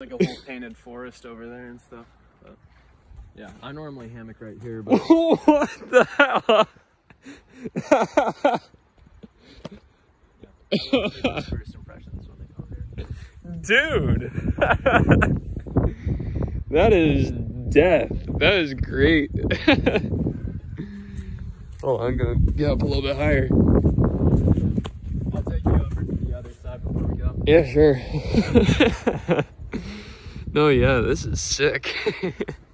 like a whole painted forest over there and stuff. But, yeah, I normally hammock right here, but what the hell? first impressions when they come here. Dude. that is death. That is great. oh, I'm gonna get up a little bit higher. I'll take you over to the other side before we go. Yeah, sure. No, yeah, this is sick.